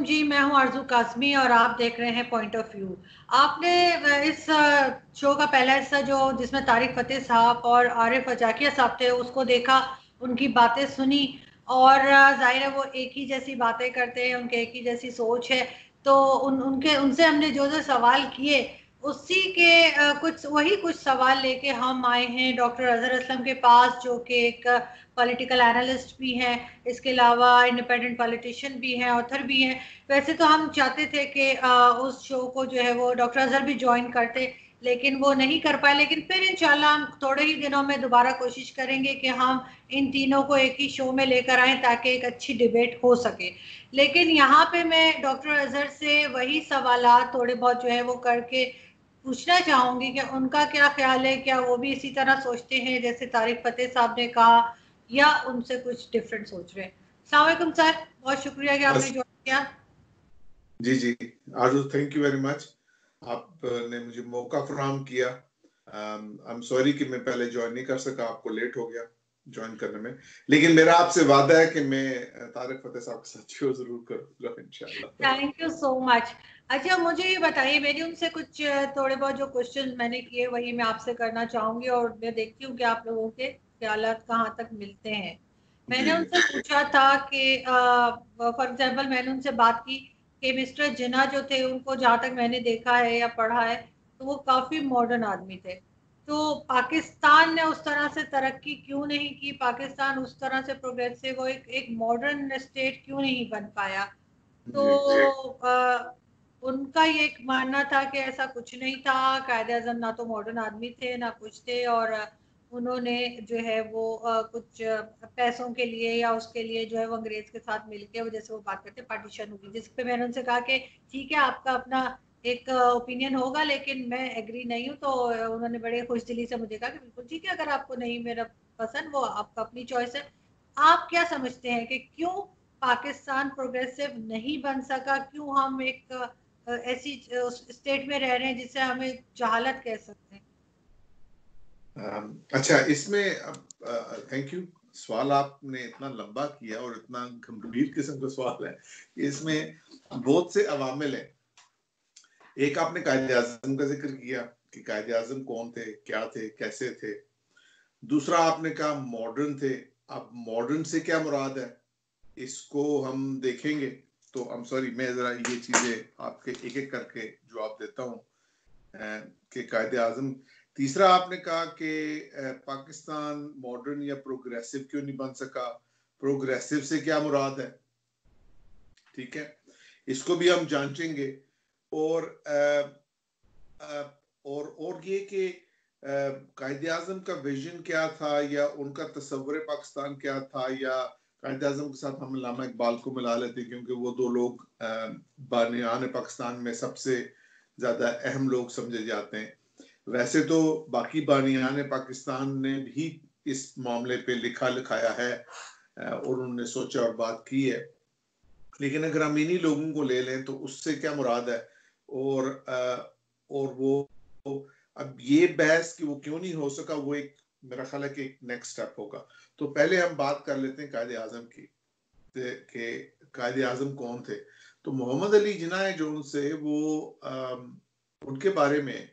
अस्सलाम जी, मैं हूँ आरज़ू कासमी और आप देख रहे हैं पॉइंट ऑफ़ व्यू आपने इस शो का पहला हिस्सा जो, जिसमें तारिक फतेह साहब और आरिफ अजाकिया साहब थे, उसको देखा, उनकी बातें सुनी और ज़ाहिर है वो एक ही जैसी बातें करते हैं, उनके एक ही जैसी सोच है। तो उन, उनके, उनसे हमने जो जो सवाल किए उसी के कुछ, वही कुछ सवाल लेके हम आए हैं डॉक्टर अजहर असलम के पास, जो कि एक पॉलिटिकल एनालिस्ट भी हैं, इसके अलावा इंडिपेंडेंट पॉलिटिशियन भी हैं ऑथर भी हैं। वैसे तो हम चाहते थे कि उस शो को जो है वो डॉक्टर अजहर भी ज्वाइन करते, लेकिन वो नहीं कर पाए। लेकिन फिर इंशाल्लाह हम थोड़े ही दिनों में दोबारा कोशिश करेंगे कि हम इन तीनों को एक ही शो में लेकर आए, ताकि एक अच्छी डिबेट हो सके। लेकिन यहाँ पे मैं डॉक्टर अजहर से वही सवाल थोड़े बहुत जो है वो करके पूछना चाहूँगी कि उनका क्या ख्याल है? क्या वो भी इसी तरह सोचते हैं जैसे तारिक फतेह साहब ने कहा या उनसे कुछ डिफरेंट सोच रहे हैं? सलामकुम सर बहुत शुक्रिया कि आपने ज्वाइन किया। जी जी। आजू थैंक यू वेरी मच आपने मुझे मौका फराम किया। आई एम सॉरी कि मैं पहले ज्वाइन नहीं कर सका आपको लेट हो गया ज्वाइन करने में। लेकिन मेरा आपसे वादा है कि मैं तारिक फतेह साहब के साथ शो ज़रूर करूँगा इंशाल्लाह। थैंक यू सो मच अच्छा मुझे ये बताइए मेरी उनसे कुछ थोड़े बहुत जो क्वेश्चन मैंने किए वही मैं आपसे करना चाहूँगी और मैं देखती हूँ कि आप लोगों के ख्याल कहाँ तक मिलते हैं। मैंने उनसे पूछा था कि फॉर एग्ज़ाम्पल मैंने उनसे बात की कि मिस्टर जिना जो थे उनको जहाँ तक मैंने देखा है या पढ़ा है तो वो काफ़ी मॉडर्न आदमी थे। तो पाकिस्तान ने उस तरह से तरक्की क्यों नहीं की? पाकिस्तान उस तरह से प्रोग्रेसिव एक एक मॉडर्न स्टेट क्यों नहीं बन पाया? तो उनका ये एक मानना था कि ऐसा कुछ नहीं था। कायदे अजम ना तो मॉडर्न आदमी थे, ना कुछ थे और उन्होंने जो है वो कुछ पैसों के लिए या उसके लिए जो है वो अंग्रेज़ के साथ मिलके वो जैसे वो बात करते पार्टीशन होगी। जिस पे मैंने उनसे कहा कि, ठीक है, आपका अपना एक ओपिनियन होगा, लेकिन मैं एग्री नहीं हूँ। तो उन्होंने बड़े खुश दिली से मुझे कहा कि, बिल्कुल ठीक है, अगर आपको नहीं मेरा पसंद, वो आपका अपनी चॉइस है। आप क्या समझते हैं कि क्यों पाकिस्तान प्रोग्रेसिव नहीं बन सका? क्यों हम एक ऐसी स्टेट में रह रहे हैं जिसे हमें जहालत कह सकते हैं। अच्छा इसमें थैंक यू सवाल आपने इतना लंबा किया और इतना गंभीर किस्म का सवाल है। इसमें बहुत से अवामिल हैं एक आपने कायदे आज़म का ज़िक्र किया कि कायदे आज़म कौन थे, क्या थे, कैसे थे। दूसरा आपने कहा मॉडर्न थे। अब मॉडर्न से क्या मुराद है? इसको हम देखेंगे। तो आई एम सॉरी मैं जरा ये चीज़ें आपके एक एक करके जवाब देता हूँ कि कायदे आज़म। तीसरा आपने कहा कि पाकिस्तान मॉडर्न या प्रोग्रेसिव क्यों नहीं बन सका? प्रोग्रेसिव से क्या मुराद है? ठीक है? इसको भी हम जांचेंगे। और आ, आ, और और ये कि कायदे आज़म का विजन क्या था या उनका तस्वर पाकिस्तान क्या था या कायद अजम के साथ हम लामा इकबाल को मिला लेते क्योंकि वो दो लोग बानियान पाकिस्तान में सबसे ज़्यादा अहम लोग समझे जाते हैं। वैसे तो बाकी बानियान पाकिस्तान ने भी इस मामले पे लिखा लिखाया है और उन्होंने सोचा और बात की है। लेकिन अगर हम इन्हीं लोगों को ले लें तो उससे क्या मुराद है? और और वो, अब ये बहस कि वो क्यों नहीं हो सका, वो एक मेरा ख्याल है कि एक नेक्स्ट स्टेप होगा। तो पहले हम बात कर लेते हैं कायदे आज़म की कि कायदे आज़म कौन थे? तो मोहम्मद अली जिना है जो उनसे वो आ, उनके बारे में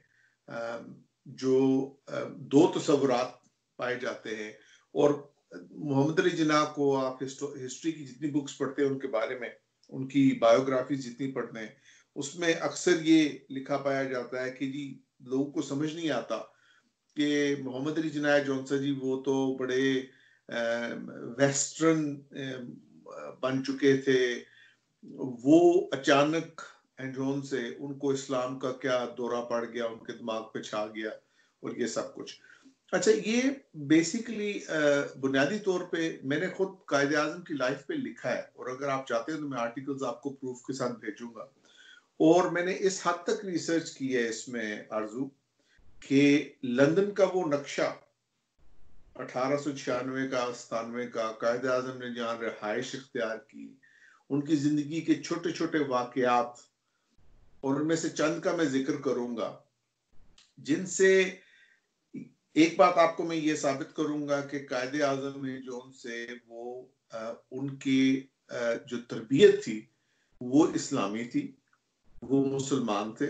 आ, जो आ, दो तस्वुरात पाए जाते हैं और मोहम्मद अली जिना को आप हिस्ट्री की जितनी बुक्स पढ़ते हैं उनके बारे में उनकी बायोग्राफी जितनी पढ़ते हैं उसमें अक्सर ये लिखा पाया जाता है कि जी लोगों को समझ नहीं आता कि मोहम्मद अली जिनाया जौनसा जी, वो तो बड़े वेस्टर्न बन चुके थे। वो अचानक एंड्रोन से उनको इस्लाम का क्या दौरा पड़ गया, उनके दिमाग पे छा गया और ये सब कुछ। अच्छा ये बेसिकली बुनियादी तौर पे मैंने खुद कायदे आज़म की लाइफ पे लिखा है और अगर आप चाहते हैं तो मैं आर्टिकल्स आपको प्रूफ के साथ भेजूँगा। और मैंने इस हद तक रिसर्च की है इसमें, आरज़ू। कि लंदन का वो नक्शा अठारह छियानवे का, सतानवे का, कायद आज़म ने जहाँ रिहाइश इख्तियार की, उनकी ज़िंदगी के छोटे छोटे वाकयात, और उनमें से चंद का मैं ज़िक्र करूँगा, जिनसे एक बात आपको मैं ये साबित करूँगा कि कायदे आज़म ने जो उनसे वो उनकी जो तरबियत थी, वो इस्लामी थी, वो मुसलमान थे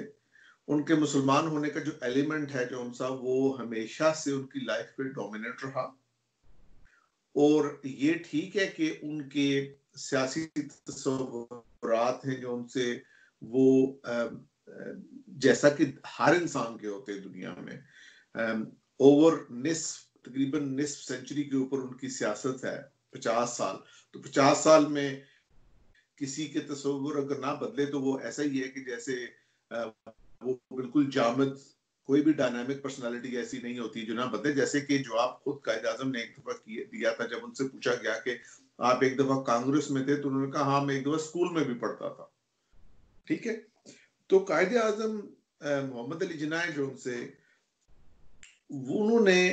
उनके मुसलमान होने का जो एलिमेंट है, जो उनसा वो हमेशा से उनकी लाइफ पे डोमिनेट रहा। और ये ठीक है कि उनके सियासी तस्वुरात हैं जो उनसे वो जैसा कि हर इंसान के होते हैं दुनिया में। ओवर निस्फ, तकरीबन निस्फ सेंचुरी के ऊपर उनकी सियासत है, पचास साल। तो पचास साल में किसी के तस्वुर अगर ना बदले तो वो ऐसा ही है कि जैसे वो बिल्कुल जामद, कोई भी डायनामिक पर्सनालिटी ऐसी नहीं होती जो ना बदले। जैसे कि जो आप खुद कायद आज़म ने एक दफ़ा दिया था जब उनसे पूछा गया कि आप एक दफ़ा कांग्रेस में थे तो उन्होंने कहा हाँ मैं एक दफ़ा स्कूल में भी पढ़ता था। ठीक है? तो कायद आज़म मोहम्मद अली जिनाए जो उनसे उन्होंने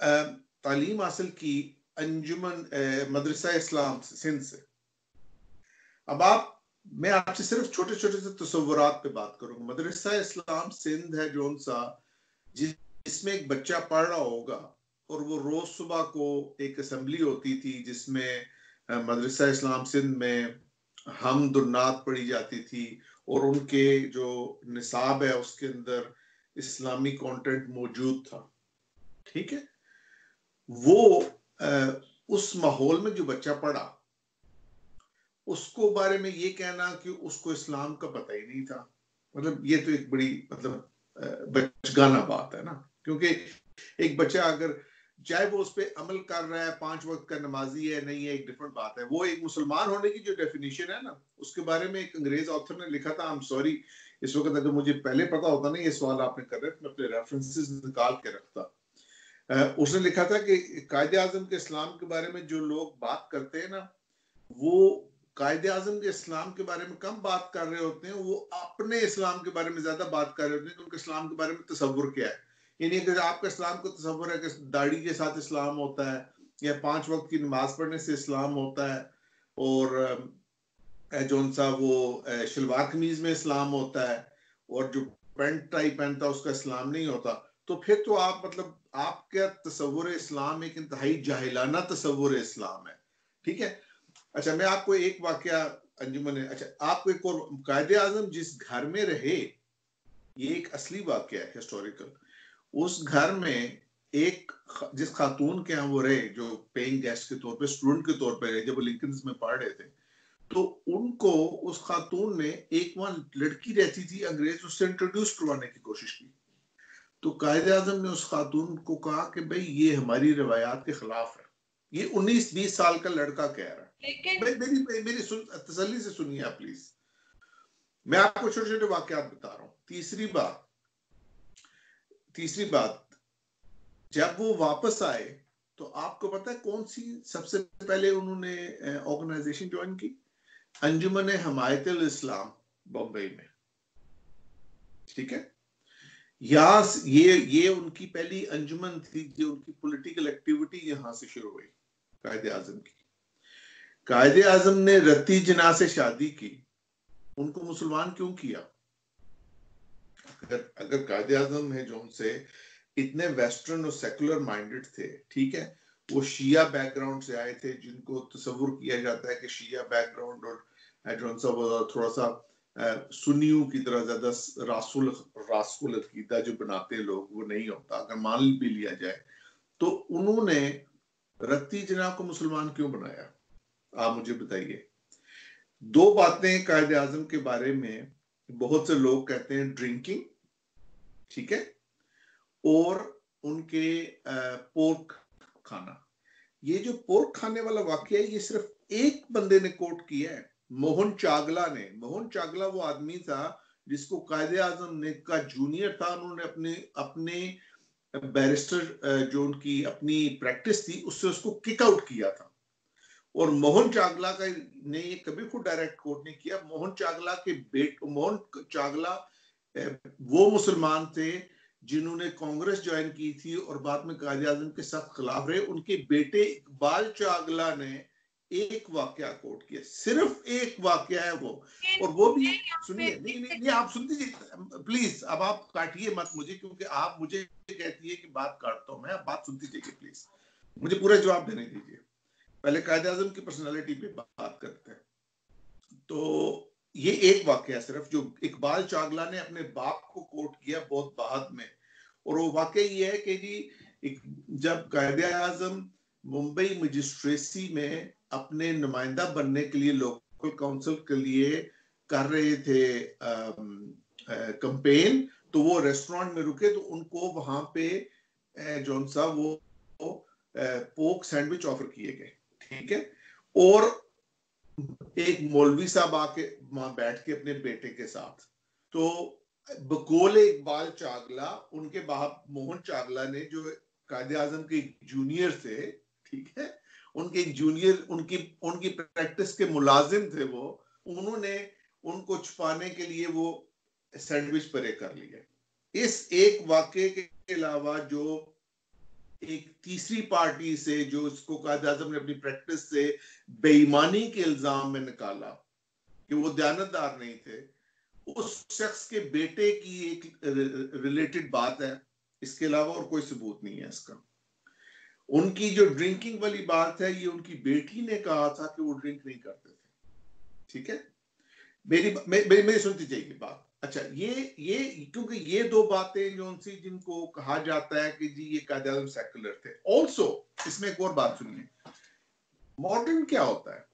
तालीम हासिल की अंजुमन मदरसा इस्लाम सिंध से। अब आप मैं आपसे सिर्फ़ छोटे छोटे से तस्वुरात पे बात करूँगा। मदरसा इस्लाम सिंध है जो सा जिसमें एक बच्चा पढ़ रहा होगा और वो रोज सुबह को एक असम्बली होती थी जिसमें मदरसा इस्लाम सिंध में हम दुन्नात पढ़ी जाती थी और उनके जो निसाब है उसके अंदर इस्लामी कंटेंट मौजूद था। ठीक है? वो उस माहौल में जो बच्चा पढ़ा उसको बारे में ये कहना कि उसको इस्लाम का पता ही नहीं था। मतलब ये तो एक बड़ी मतलब बचगाना बात है ना। क्योंकि एक बच्चा अगर, चाहे वो उस पर अमल कर रहा है, पाँच वक्त का नमाजी है, नहीं है, एक डिफरेंट बात है। वो एक मुसलमान होने की जो डेफिनेशन है ना, उसके बारे में एक अंग्रेज़ ऑथर ने लिखा था। आई एम सॉरी इस वक्त अगर मुझे पहले पता होता ना, ये सवाल आपने कर रहे मैं अपने रेफरेंसेस निकाल के रखता। उसने लिखा था कि कायद आज़म के इस्लाम के बारे में जो लोग बात करते हैं ना, वो कायद आज़म के इस्लाम के बारे में कम बात कर रहे होते हैं, वो अपने इस्लाम के बारे में ज़्यादा बात कर रहे होते हैं कि उनके इस्लाम के बारे में तस्वुर क्या है? यानी अगर आपका इस्लाम को तस्वुर है कि दाढ़ी के साथ इस्लाम होता है, या पाँच वक्त की नमाज़ पढ़ने से इस्लाम होता है, और जो सा वो शलवार कमीज में इस्लाम होता है, और जो पेंट टाई पहनता है, उसका इस्लाम नहीं होता तो फिर तो आप मतलब आपका तस्वुर इस्लाम एक इंतहाई जाहिलाना तस्वुर इस्लाम है, ठीक है? अच्छा मैं आपको एक वाक्य अंजुमन अच्छा आपको एक और कायदे आज़म जिस घर में रहे, ये एक असली वाक्य है हिस्टोरिकल उस घर में एक जिस खातून के यहाँ वो रहे, जो पेइंग गेस्ट के तौर पे स्टूडेंट के तौर पे रहे, जब वो लिंकन में पढ़ रहे थे तो उनको उस खातून ने एक वहाँ लड़की रहती थी, अंग्रेज़, उससे इंट्रोड्यूस करवाने की कोशिश की। तो कायदे आज़म ने उस खातून को कहा कि, भाई, ये हमारी रवायात के खिलाफ है। ये 19-20 साल का लड़का कह रहा है। लेकिन मेरी मेरी सुन से सुनिए आप प्लीज़ मैं आपको छोटे छोटे वाक्यात बता रहा हूँ। तीसरी बात तीसरी बात, जब वो वापस आए तो आपको पता है कौन सी सबसे पहले उन्होंने ऑर्गेनाइजेशन ज्वाइन की? अंजुमन हमायत इस्लाम बॉम्बे में। ठीक है? या ये ये उनकी पहली अंजुमन थी, जो उनकी पॉलिटिकल एक्टिविटी यहाँ से शुरू हुई, कायदे आज़म की। कायदे आज़म ने रत्ती जना से शादी की। उनको मुसलमान क्यों किया? अगर अगर कायदे आज़म है जो उनसे इतने वेस्टर्न और सेकुलर माइंडेड थे, ठीक है? वो शिया बैकग्राउंड से आए थे, जिनको तस्वुर किया जाता है कि शिया बैकग्राउंड और जो सा थोड़ा सा सुनियों की तरह ज़्यादा रासुल रासुल अकीदा जो बनाते लोग, वो नहीं होता। अगर मान भी लिया जाए तो उन्होंने रत्ती जना को मुसलमान क्यों बनाया? आप मुझे बताइए। दो बातें कायद आज़म के बारे में बहुत से लोग कहते हैं ड्रिंकिंग ठीक है, और उनके पोर्क खाना। ये जो पोर्क खाने वाला वाक्य है, ये सिर्फ़ एक बंदे ने कोट किया है, मोहन चागला ने। मोहन चागला वो आदमी था जिसको कायदे आज़म ने, का जूनियर था, उन्होंने अपने अपने बैरिस्टर जो उनकी अपनी प्रैक्टिस थी, उससे उसको किक आउट किया था। और मोहन चागला का ने ये कभी खुद डायरेक्ट कोट नहीं किया। मोहन चागला के बेट मोहन चागला वो मुसलमान थे जिन्होंने कांग्रेस ज्वाइन की थी और बाद में कायद आज़म के सख्त खिलाफ रहे। उनके बेटे इकबाल चागला ने एक वाक्य कोट किया। सिर्फ़ एक वाक्य है वो। और वो भी सुनिए। नहीं नहीं नहीं आप सुन दीजिए प्लीज़ अब आप काटिए मत मुझे क्योंकि आप मुझे कहती है कि बात काटता हूँ मैं। आप बात सुनती दीजिए प्लीज़। मुझे पूरा जवाब देने दीजिए। पहले कायद आज़म की पर्सनैलिटी पे बात करते हैं। तो ये एक वाक्य सिर्फ़ जो इकबाल चागला ने अपने बाप को कोट किया बहुत बाद में। और वो वाक्य ये है कि जी जब कायद आज़म मुंबई मजिस्ट्रेसी में अपने नुमाइंदा बनने के लिए लोकल काउंसिल के लिए कर रहे थे कंपेन तो वो रेस्टोरेंट में रुके तो उनको वहाँ पे जो सा वो पोक सैंडविच ऑफ़र किए गए। ठीक है? और एक मौलवी साहब आके वहाँ बैठ के अपने बेटे के साथ। तो बकोल इकबाल चागला, उनके बाप मोहन चागला ने जो कायदे आज़म के जूनियर थे, ठीक है? उनके जूनियर, उनकी उनकी प्रैक्टिस के मुलाजिम थे वो, उन्होंने उनको छुपाने के लिए वो सैंडविच परे कर लिए। इस एक वाक्य के अलावा जो एक तीसरी पार्टी से जो इसको कायद आज़म ने अपनी प्रैक्टिस से बेईमानी के इल्ज़ाम में निकाला कि वो दयानतदार नहीं थे, उस शख्स के बेटे की एक रिलेटेड बात है, इसके अलावा और कोई सबूत नहीं है इसका। उनकी जो ड्रिंकिंग वाली बात है, ये उनकी बेटी ने कहा था कि वो ड्रिंक नहीं करते थे। ठीक है? मेरी मेरी मेरी सुनती चाहिए बात। अच्छा ये ये, क्योंकि ये दो बातें जो सी जिनको कहा जाता है कि जी, ये कायद सेकुलर थे। ऑल्सो इसमें एक और बात सुनिए। मॉडर्न क्या होता है?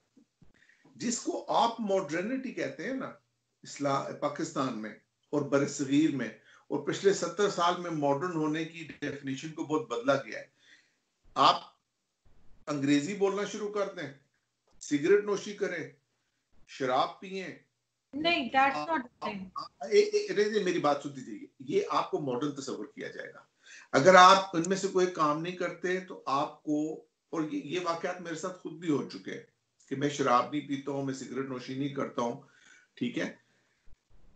जिसको आप मॉडर्निटी कहते हैं ना इस्लाम पाकिस्तान में और बरसगीर में, और पिछले सत्तर साल में मॉडर्न होने की डेफिनेशन को बहुत बदला गया है। आप अंग्रेज़ी बोलना शुरू कर दें, सिगरेट नोशी करें, शराब पिए नहीं दैट्स नॉट मेरी बात सुनती जाइए ये आपको मॉडर्न तस्वर किया जाएगा। अगर आप इनमें से कोई काम नहीं करते तो आपको और ये ये वाकयात मेरे साथ खुद भी हो चुके हैं कि मैं शराब नहीं पीता हूँ मैं सिगरेट नोशी नहीं करता हूँ ठीक है?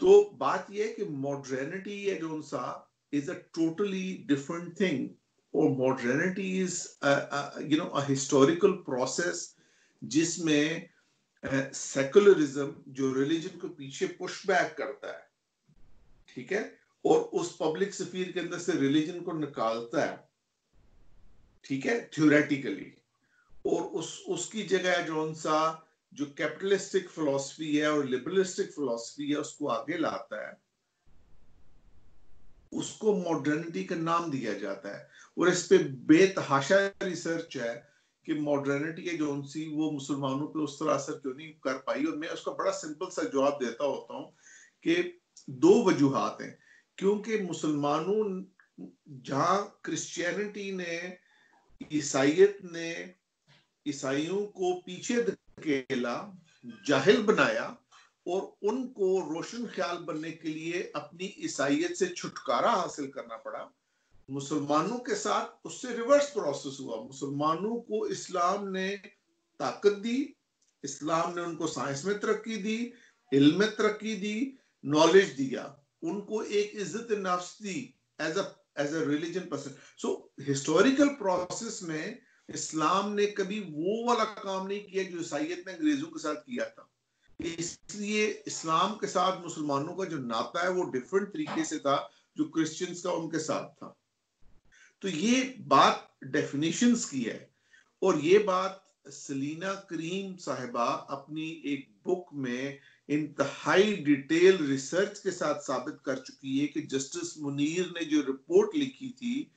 तो बात यह है कि मॉडर्निटी है जो सा is a totally different thing और modernity is you know a historical process जिसमें सेकुलरिज्म जो रिलीजन को पीछे पुश बैक करता है, ठीक है? और उस पब्लिक सफीर के अंदर से रिलीजन को निकालता है, ठीक है? थ्योरेटिकली और उस, उसकी जगह जो सा जो कैपिटलिस्टिक फिलोसफी है और लिबरलिस्टिक फिलोसफी है, उसको आगे लाता है। उसको मॉडर्निटी का नाम दिया जाता है। और इस पे बेतहाशा रिसर्च है कि मॉडर्निटी है जो सी वो मुसलमानों पे उस तरह असर क्यों नहीं कर पाई। और मैं उसका बड़ा सिंपल सा जवाब देता होता हूँ कि दो वजूहत हैं। क्योंकि मुसलमानों जहाँ क्रिश्चियनिटी ने ईसाइत ने ईसाइयों को पीछे धकेला, जाहिल बनाया और उनको रोशन ख्याल बनने के लिए अपनी ईसाइत से छुटकारा हासिल करना पड़ा मुसलमानों के साथ उससे रिवर्स प्रोसेस हुआ। मुसलमानों को इस्लाम ने ताकत दी, इस्लाम ने उनको साइंस में तरक्की दी इल्म में तरक्की दी नॉलेज दिया। उनको एक इज़्ज़त नफ्स दी as as a religion person so historical process में इस्लाम ने कभी वो वाला काम नहीं किया जो ईसाइत ने अंग्रेज़ों के साथ किया था। इसलिए इस्लाम के साथ मुसलमानों का जो नाता है वो डिफरेंट तरीके से था जो क्रिश्चियंस का उनके साथ था। तो ये बात डेफिनेशंस की है। और ये बात सलीना करीम साहिबा अपनी एक बुक में इंतहाई डिटेल रिसर्च के साथ साबित कर चुकी है कि जस्टिस मुनीर ने जो रिपोर्ट लिखी थी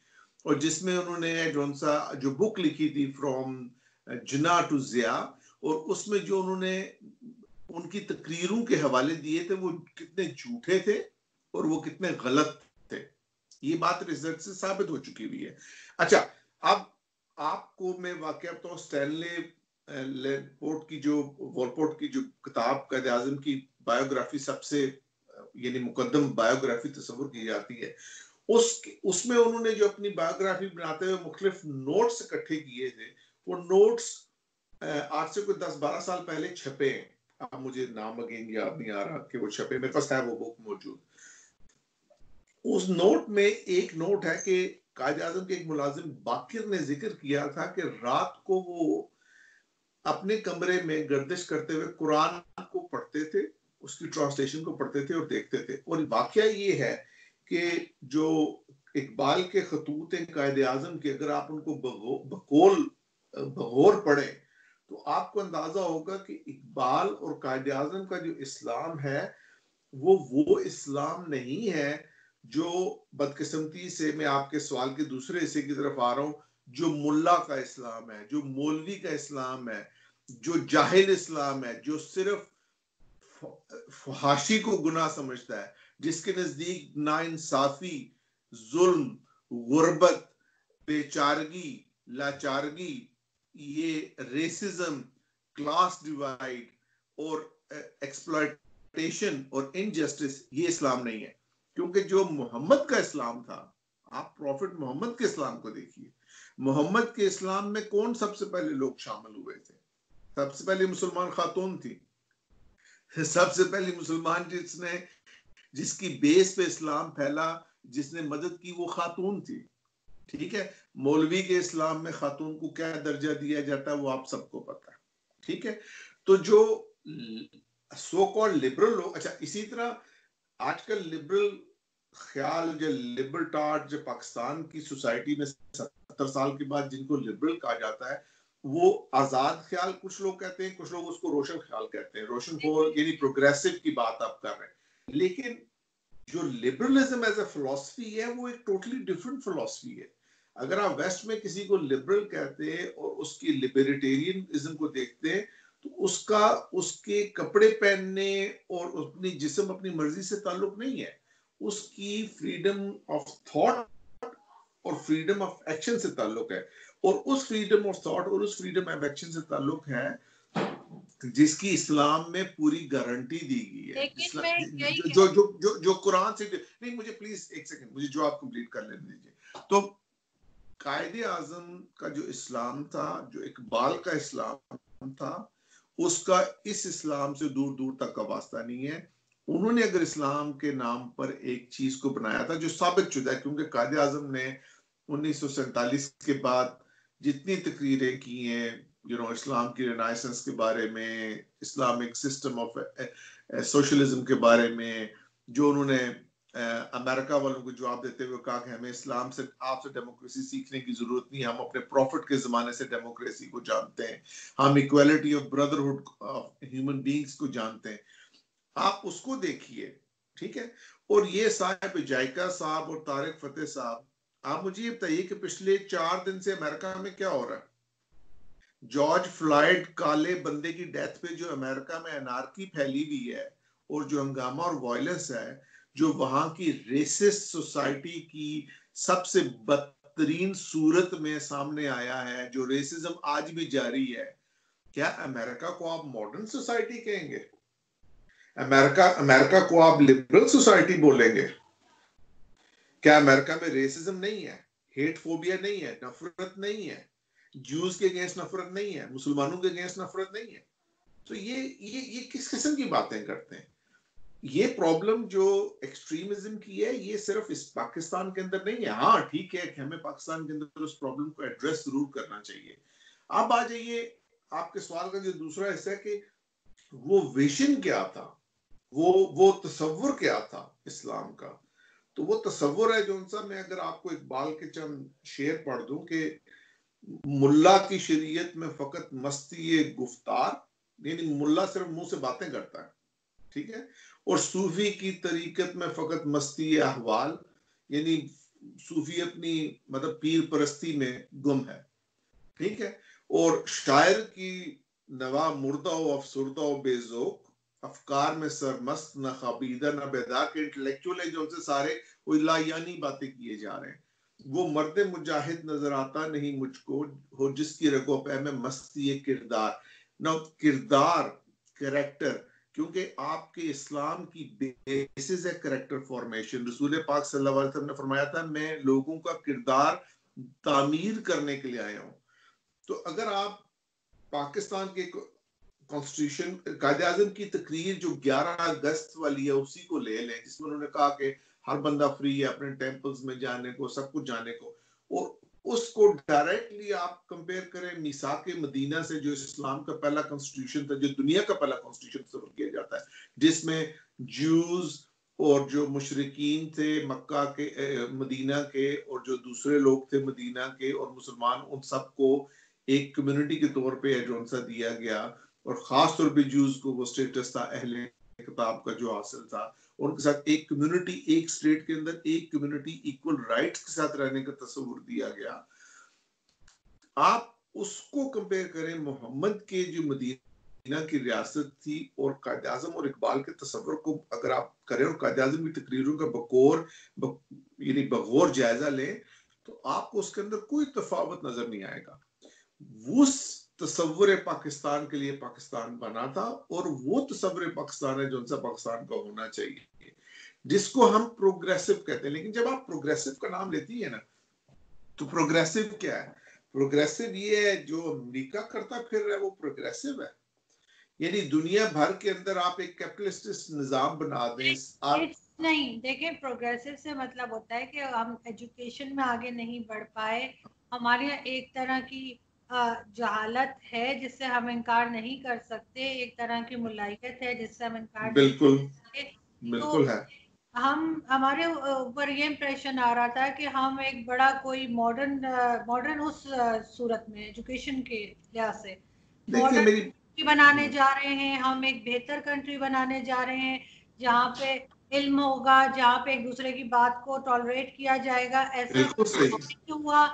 और जिसमें उन्होंने जो सा जो बुक लिखी थी फ्रॉम जना टू जिया, और उसमें जो उन्होंने उनकी तकरीरों के हवाले दिए थे, वो कितने झूठे थे और वो कितने गलत ये बात रिसर्च से साबित हो चुकी हुई है। अच्छा अब आपको मैं वाक्य तो स्टैनले पोर्ट की जो वॉलपोर्ट की जो किताब कैद आज़म की बायोग्राफी सबसे यानी मुकदम बायोग्राफी तस्वुर की जाती है, उस, उसमें उन्होंने जो अपनी बायोग्राफी बनाते हुए मुख्तलिफ़ नोट्स इकट्ठे किए थे, वो नोट्स आज से कोई दस बारह साल पहले छपे हैं। अब मुझे नाम अगेन याद नहीं आ रहा कि वो छपे, मेरे पास है वो बुक मौजूद। उस नोट में एक नोट है कि कायद आज़म के एक मुलाजिम बाकिर ने ज़िक्र किया था कि रात को वो अपने कमरे में गर्दिश करते हुए कुरान को पढ़ते थे, उसकी ट्रांसलेशन को पढ़ते थे और देखते थे। और वाक्य ये है कि जो इकबाल के खतूत हैं कायद आज़म के, अगर आप उनको बकोल भगोर पढ़े तो आपको अंदाज़ा होगा कि इकबाल और कायद आज़म का जो इस्लाम है, वो वो इस्लाम नहीं है जो बदकिस्मती से मैं आपके सवाल के दूसरे हिस्से की तरफ़ आ रहा हूँ, जो मुल्ला का इस्लाम है, जो मौलवी का इस्लाम है, जो जाहिल इस्लाम है, जो सिर्फ़ फहाशी को गुनाह समझता है, जिसके नज़दीक नाइंसाफी जुल्म, गुर्बत, बेचारगी, लाचारगी, ये रेसिज्म क्लास डिवाइड और एक्सप्लॉयटेशन और इनजस्टिस ये इस्लाम नहीं है। क्योंकि जो मोहम्मद का इस्लाम था, आप प्रॉफिट मोहम्मद के इस्लाम को देखिए। मोहम्मद के इस्लाम में कौन सबसे पहले लोग शामिल हुए थे? सबसे पहले मुसलमान खातून थी। सबसे पहली मुसलमान जिसने, जिसकी बेस पे इस्लाम फैला, जिसने मदद की, वो खातून थी। ठीक है? मौलवी के इस्लाम में खातून को क्या दर्जा दिया जाता है, वो आप सबको पता है। ठीक है? तो जो सो कॉल लिबरल लोग अच्छा इसी तरह आजकल लिबरल ख्याल जो लिबरल टार्ट जो पाकिस्तान की सोसाइटी में सत्तर साल के बाद जिनको लिबरल कहा जाता है वो आज़ाद ख्याल कुछ लोग कहते हैं कुछ लोग उसको रोशन ख्याल कहते हैं। रोशन को यानी प्रोग्रेसिव की बात आप कर रहे हैं। लेकिन जो लिबरलिज्म एज ए फिलोसफी है वो एक टोटली डिफरेंट फिलोसफी है। अगर आप वेस्ट में किसी को लिबरल कहते हैं और उसकी लिबरेटेरियनिज्म को देखते हैं तो उसका उसके कपड़े पहनने और अपनी जिसम अपनी मर्ज़ी से ताल्लुक नहीं है। उसकी फ्रीडम ऑफ़ थॉट और फ्रीडम ऑफ़ एक्शन से ताल्लुक है। और उस फ्रीडम ऑफ़ थॉट और उस फ्रीडम ऑफ़ एक्शन से ताल्लुक है जिसकी इस्लाम में पूरी गारंटी दी गई है। जो जो जो जो कुरान से नहीं मुझे प्लीज़ एक सेकंड मुझे जो आप कंप्लीट कर लेने दीजिए। तो कायदे आज़म का जो इस्लाम था जो इकबाल का इस्लाम था उसका इस इस्लाम से दूर दूर तक का वास्ता नहीं है। उन्होंने अगर इस्लाम के नाम पर एक चीज़ को बनाया था जो साबित शुदा है क्योंकि कायदे आज़म ने उन्नीस के बाद जितनी तकरीरें की हैं यू नो इस्लाम की रिनाइसेंस के बारे में, इस्लामिक सिस्टम ऑफ़ सोशलिज्म के बारे में, जो उन्होंने अमेरिका वालों को जवाब देते हुए कहा कि हमें इस्लाम से, आपसे डेमोक्रेसी सीखने की ज़रूरत नहीं, हम अपने प्रॉफिट के जमाने से डेमोक्रेसी को जानते हैं। हम equality of brotherhood of human beings को जानते हैं। आप उसको देखिए, ठीक है? और ये साहब जायका साहब और तारिक फतेह साहब, आप मुझे ये बताइए कि पिछले चार दिन से अमेरिका में क्या हो रहा है? जॉर्ज फ्लाइड काले बंदे की डेथ पे जो अमेरिका में अनारकी फैली हुई है और जो हंगामा और वायलेंस है, जो वहाँ की रेसिस्ट सोसाइटी की सबसे बदतरीन सूरत में सामने आया है, जो रेसिज्म आज भी जारी है, क्या अमेरिका को आप मॉडर्न सोसाइटी कहेंगे? अमेरिका अमेरिका को आप लिबरल सोसाइटी बोलेंगे। क्या अमेरिका में रेसिज्म नहीं है? हेट फोबिया नहीं है? नफरत नहीं है? जूस के अगेंस्ट नफरत नहीं है? मुसलमानों के अगेंस्ट नफरत नहीं है? तो ये ये ये किस किस्म की बातें करते हैं? ये प्रॉब्लम जो एक्सट्रीमिज्म की है, ये सिर्फ़ इस पाकिस्तान के अंदर नहीं है। हाँ ठीक है कि हमें पाकिस्तान के अंदर उस प्रॉब्लम को एड्रेस ज़रूर करना चाहिए। अब आ जाइए, आपके सवाल का जो दूसरा हिस्सा है कि वो विजन क्या था? वो वो तस्वुर क्या था इस्लाम का? तो वो तस्वुर है जो उनसा मैं अगर आपको इकबाल के चंद शेर पढ़ दूँ कि मुल्ला की शरीयत में फकत मस्ती गुफ्तार, यानी मुल्ला सिर्फ़ मुँह से बातें करता है, ठीक है? और सूफी की तरीकत में फकत मस्ती अहवाल, यानी सूफी अपनी मतलब पीर परस्ती में गुम है, ठीक है? और शायर की नवा मुर्दा अफसरदा बेजोक अफकार में सरमस्त न खाबीदा न बेदार के इंटेलेक्चुअल है जो उनसे सारे यानी बातें किए जा रहे हैं। वो मर्द मुजाहिद नज़र आता नहीं मुझको, हो जिसकी रगो पे में मस्ती किरदार। न किरदार करेक्टर क्योंकि आपके इस्लाम की बेसिस है करेक्टर फॉर्मेशन रसूल पाक वसल्लम ने फरमाया था, मैं लोगों का किरदार तामीर करने के लिए आया हूँ। तो अगर आप पाकिस्तान के कॉन्स्टिट्यूशन कायद आज़म की तकरीर जो 11 अगस्त वाली है, उसी को ले लें, जिसमें उन्होंने कहा कि हर बंदा फ्री है, अपने टेम्पल्स में जाने को, सब कुछ जाने को। और उसको डायरेक्टली आप कंपेयर करें, मिसा के मदीना से जो इस्लाम का पहला कॉन्स्टिट्यूशन था, जो दुनिया का पहला कॉन्स्टिट्यूशन किया जाता है, जिसमें जूस और जो मुशरकिन थे, मक्का के मदीना के, और जो दूसरे लोग थे मदीना के और मुसलमान, उन सबको एक कम्युनिटी के तौर पे जो सा दिया गया। और खास तौर पे जूस को वो स्टेटस था, अहले किताब का जो हासिल था। उनके साथ एक कम्युनिटी एक स्टेट के अंदर एक कम्युनिटी इक्वल राइट्स के साथ रहने का तस्वुर दिया गया। आप उसको कंपेयर करें, मोहम्मद के जो मदीना की रियासत थी और कायद आज़म और इकबाल के तस्वर को अगर आप करें और कायद आज़म की तकरीरों का बकौर यानी बगौर जायजा लें तो आपको उसके अंदर कोई तफावत नज़र नहीं आएगा। उस तस्वुर पाकिस्तान के लिए पाकिस्तान बना था और वो तस्वुर पाकिस्तान है जो उनसे पाकिस्तान का होना चाहिए जिसको हम प्रोग्रेसिव कहते हैं। लेकिन जब आप प्रोग्रेसिव का नाम लेती है ना तो प्रोग्रेसिव क्या है? प्रोग्रेसिव ये है जो अमेरिका करता फिर रहा है वो प्रोग्रेसिव है। यानी दुनिया भर के अंदर आप एक कैपिटलिस्ट निज़ाम बना दें आप नहीं देखें प्रोग्रेसिव से मतलब होता है कि हम एजुकेशन में आगे नहीं बढ़ पाए। हमारे यहाँ एक तरह की जहालत है जिससे हम इनकार नहीं कर सकते एक तरह की मुलायकत है जिससे हम इनकार बिल्कुल बिल्कुल तो है। हम हमारे ऊपर ये इम्प्रेशन आ रहा था कि हम एक बड़ा कोई मॉडर्न मॉडर्न उस सूरत में एजुकेशन के लिहाज से। मॉडर्न बनाने जा रहे हैं हम एक बेहतर कंट्री बनाने जा रहे हैं जहाँ पे इल्म होगा जहाँ पे एक दूसरे की बात को टॉलरेट किया जाएगा। ऐसा हुआ।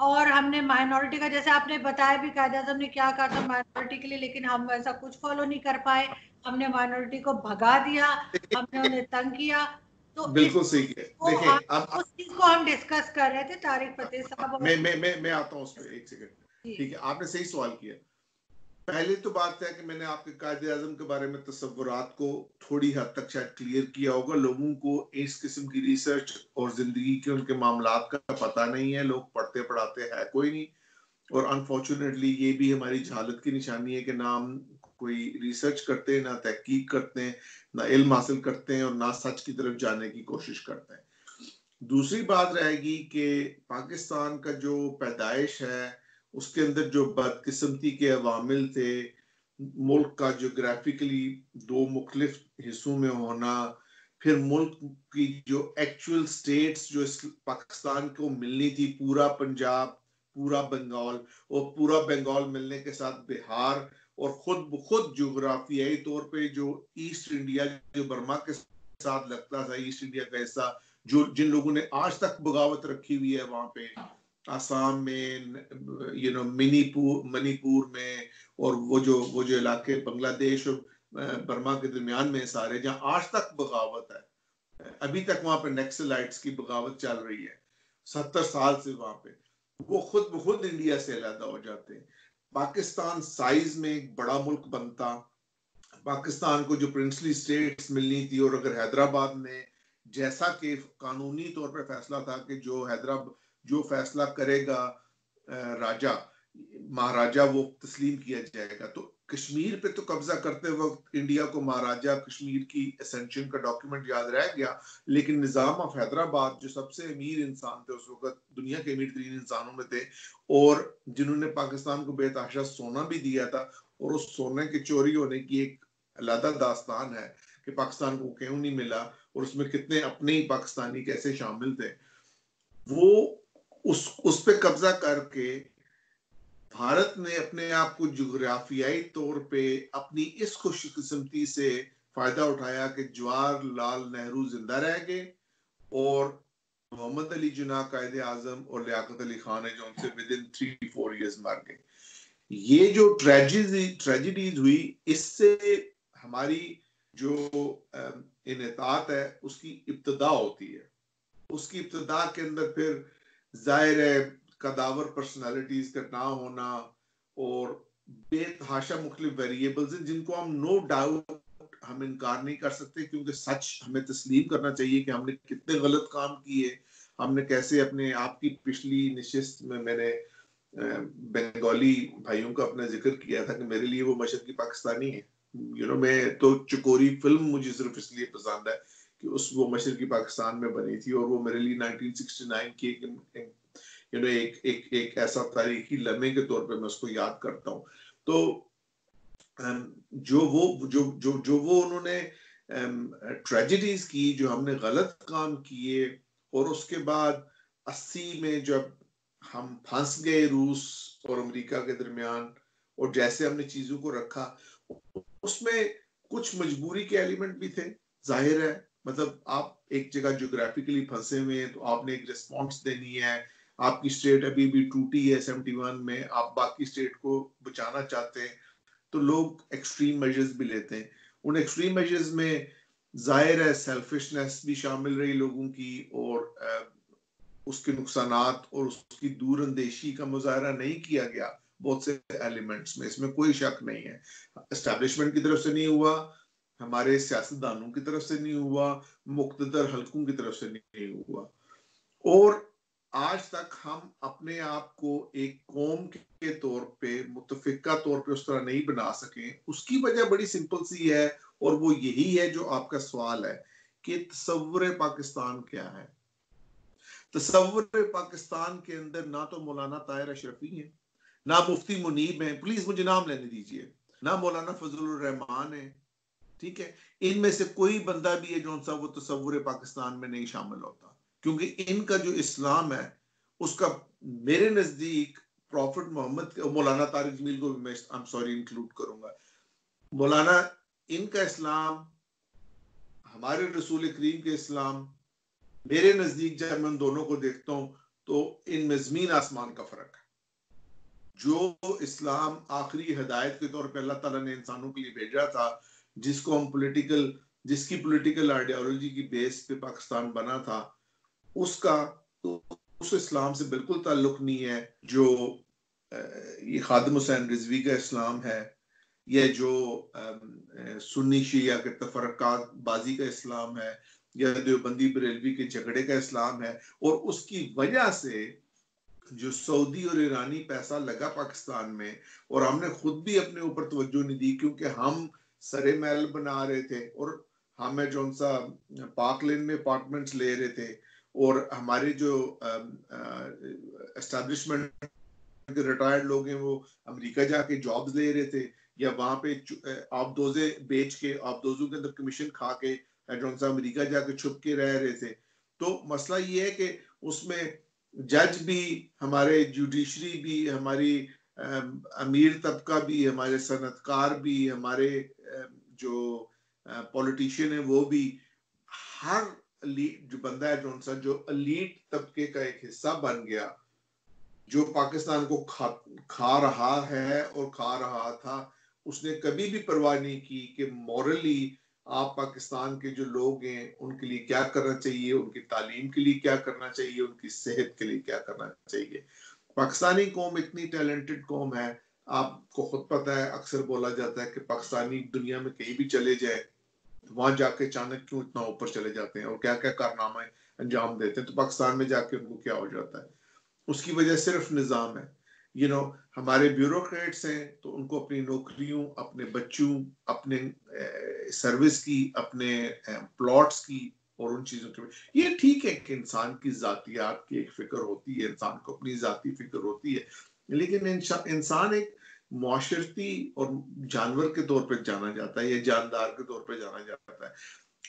और हमने माइनॉरिटी का जैसे आपने बताया भी कायदा ने क्या कहा था माइनॉरिटी के लिए लेकिन हम ऐसा कुछ फॉलो नहीं कर पाए। हमने माइनॉरिटी को भगा दिया हमने उन्हें तंग किया। तो बिल्कुल सही है देखिए अब उस चीज़ को हम डिस्कस कर रहे थे तारिक फतेह साहब मैं मैं मैं मैं आता हूँ उस पर एक सेकंड ठीक है आपने सही सवाल किया। पहले तो बात है कि मैंने आपके कायदे आज़म के बारे में तस्वुरात को थोड़ी हद तक शायद क्लियर किया होगा। लोगों को इस किस्म की रिसर्च और ज़िंदगी के उनके मामला का पता नहीं है। लोग पढ़ते पढ़ाते हैं, कोई नहीं। और अनफॉर्चुनेटली ये भी हमारी जहालत की निशानी है कि ना हम कोई रिसर्च करते हैं, ना तहकीक करते हैं, ना इल्म हासिल करते हैं और ना सच की तरफ़ जाने की कोशिश करते हैं। दूसरी बात रहेगी कि पाकिस्तान का जो पैदाइश है उसके अंदर जो बदकिस्मती के अवामिल थे, मुल्क का जोग्राफिकली दो मुख्तलिफ़ हिस्सों में होना, फिर मुल्क की जो एक्चुअल स्टेट्स जो पाकिस्तान को मिलनी थी, पूरा पंजाब, पूरा बंगाल, और पूरा बंगाल मिलने के साथ बिहार और खुद ब खुद जोग्राफियाई तौर पे जो ईस्ट इंडिया जो बर्मा के साथ लगता था ईस्ट इंडिया का हिस्सा, जो जिन लोगों ने आज तक बगावत रखी हुई है वहाँ पे आसाम में यू नो मणिपुर मणिपुर में और वो जो वो जो इलाके बांग्लादेश और बर्मा के दरमियान में सारे जहाँ आज तक बगावत है। अभी तक वहाँ पे नेक्सलाइट्स की बगावत चल रही है। सत्तर साल से वहाँ पे। वो खुद ब खुद इंडिया से अलहदा हो जाते हैं। पाकिस्तान साइज़ में एक बड़ा मुल्क बनता। पाकिस्तान को जो प्रिंसली स्टेट्स मिलनी थी और अगर हैदराबाद ने जैसा कि कानूनी तौर पर फैसला था कि जो हैदराबाद जो फैसला करेगा राजा, महाराजा वो तस्लीम किया जाएगा। तो कश्मीर पे तो कब्जा करते वक्त इंडिया को महाराजा कश्मीर की असेंशन का डॉक्यूमेंट याद रह गया, लेकिन निज़ाम ऑफ़ हैदराबाद, जो सबसे अमीर इंसान थे उस वक्त, दुनिया के अमीर तरीन इंसानों में थे, और जिन्होंने पाकिस्तान को बेतहाशा सोना भी दिया था, और उस सोने के चोरी होने की एक अलहदा दास्तान है कि पाकिस्तान को क्यों नहीं मिला, और उसमें कितने अपने ही पाकिस्तानी कैसे शामिल थे। वो उस उस पर कब्जा करके भारत ने अपने आप को जोग्राफियाई तौर पे अपनी इस खुशकिस्मती से फ़ायदा उठाया कि जवाहरलाल नेहरू ज़िंदा रह गए और मोहम्मद अली जुना कायद आज़म और लियाकत अली खान है जो उनसे with in three four years मर गए। ये जो ट्रेजिडी ट्रेजिडीज हुई, इससे हमारी जो इनतात है, उसकी इब्तदा होती है। उसकी इब्तदा के अंदर फिर ज़ाहिर है कदावर पर्सनालिटीज का ना होना और बेतहाशा मुख्तलिफ़ वेरिएबल्स हैं जिनको हम नो डाउट हम इनकार नहीं कर सकते क्योंकि सच हमें तस्लीम करना चाहिए कि हमने कितने गलत काम किए हमने कैसे अपने आप की पिछली निशस्त में मैंने बंगाली भाइयों का अपना ज़िक्र किया था कि मेरे लिए वो मशद की पाकिस्तानी है। यू you नो know, मैं तो चकोरी फ़िल्म मुझे सिर्फ़ इसलिए पसंद है कि उस वो मशरकी पाकिस्तान में बनी थी और वो मेरे लिए 1969 की एक यू नो एक एक एक ऐसा तारीखी लम्हे के तौर पे मैं उसको याद करता हूँ। तो जो वो, जो जो जो वो उन्होंने ट्रेजिडीज की, जो हमने गलत काम किए और उसके बाद अस्सी में जब हम फंस गए रूस और अमेरिका के दरमियान और जैसे हमने चीज़ों को रखा, उसमें कुछ मजबूरी के एलिमेंट भी थे, ज़ाहिर है। मतलब आप एक जगह जोग्राफिकली फंसे हुए हैं तो आपने एक रिस्पॉन्स देनी है, आपकी स्टेट अभी भी टूटी है सेवेंटी वन में, आप बाकी स्टेट को बचाना चाहते हैं तो लोग एक्सट्रीम मेजर्स भी लेते हैं। उन एक्सट्रीम मेजर्स में ज़ाहिर है सेल्फिशनेस भी शामिल रही लोगों की, और उसके नुकसान और उसकी दूर अंदेशी का मुजाहरा नहीं किया गया, बहुत से एलिमेंट्स में, इसमें कोई शक नहीं है। एस्टेब्लिशमेंट की तरफ़ से नहीं हुआ हमारे सियासतदानों की तरफ़ से नहीं हुआ मुख्तर हलकों की तरफ़ से नहीं हुआ। और आज तक हम अपने आप को एक कौम के तौर पे मुतफिका तौर पे उस तरह नहीं बना सके। उसकी वजह बड़ी सिंपल सी है, और वो यही है जो आपका सवाल है कि तस्वर पाकिस्तान क्या है? तस्वर पाकिस्तान के अंदर ना तो मौलाना ताहिर अशरफी है, ना मुफ्ती मुनीब है। प्लीज़ मुझे नाम लेने दीजिए। ना मौलाना फजल रहमान है ठीक है? इनमें से कोई बंदा भी है जो सा वो तस्वुर पाकिस्तान में नहीं शामिल होता। क्योंकि इनका जो इस्लाम है, उसका मेरे नज़दीक प्रॉफिट मोहम्मद मौलाना तारिक जमील को भी मैं सॉरी इंक्लूड करूँगा। मौलाना, इनका इस्लाम, हमारे रसूल करीम के इस्लाम, मेरे नज़दीक जब मैं दोनों को देखता हूँ तो इनमें ज़मीन आसमान का फ़र्क है। जो इस्लाम आखिरी हदायत के तौर पर अल्लाह ताला ने इंसानों के लिए भेजा था जिसको हम पॉलिटिकल जिसकी पॉलिटिकल आइडियोलॉजी की बेस पे पाकिस्तान बना था, उसका तो उस इस्लाम से बिल्कुल ताल्लुक नहीं है जो ये खादम हुसैन रिजवी का इस्लाम है, या जो सुन्नी शिया के बाजी का इस्लाम है, या देवबंदी बरेलवी के झगड़े का इस्लाम है, और उसकी वजह से जो सऊदी और ईरानी पैसा लगा पाकिस्तान में, और हमने खुद भी अपने ऊपर तवज्जो नहीं दी, क्योंकि हम सरे महल बना रहे थे और हमें जो सा पार्क लेन में अपार्टमेंट्स ले रहे थे और हमारे जो एस्टेब्लिशमेंट के रिटायर्ड लोग हैं वो अमेरिका जाके जॉब्स ले रहे थे या वहाँ पे आप दोजे बेच के आप दोजों के अंदर कमीशन खा के जो सा अमेरिका जाके छुप के रह रहे थे। तो मसला ये है कि उसमें जज भी, हमारे जुडिशरी भी, हमारी अमीर तबका भी, हमारे सनतकार भी, हमारे जो पॉलिटिशियन है, वो भी हर जो बंदा है, जो सा जो अलीट तबके का एक हिस्सा बन गया, जो पाकिस्तान को खा खा रहा है और खा रहा था, उसने कभी भी परवाह नहीं की कि मॉरली आप पाकिस्तान के जो लोग हैं, उनके लिए क्या करना चाहिए, उनकी तालीम के लिए क्या करना चाहिए, उनकी सेहत के लिए क्या करना चाहिए। पाकिस्तानी कौम इतनी टैलेंटेड कौम है आपको खुद पता है अक्सर बोला जाता है कि पाकिस्तानी दुनिया में कहीं भी चले जाए वहाँ जाके अचानक क्यों इतना ऊपर चले जाते हैं और क्या क्या कारनामा अंजाम देते हैं? तो पाकिस्तान में जाके उनको क्या हो जाता है? उसकी वजह सिर्फ़ निज़ाम है। यू you नो know, हमारे ब्यूरोक्रेट्स हैं तो उनको अपनी नौकरियों अपने बच्चों अपने सर्विस की अपने प्लॉट्स की और उन चीज़ों की ये ठीक है कि इंसान की जातियात की एक फ़िक्र होती है इंसान को अपनी जाती फ़िक्र होती है लेकिन इंसान एक माशरती और जानवर के तौर पर जाना जाता है या जानदार के तौर पर जाना जाता है।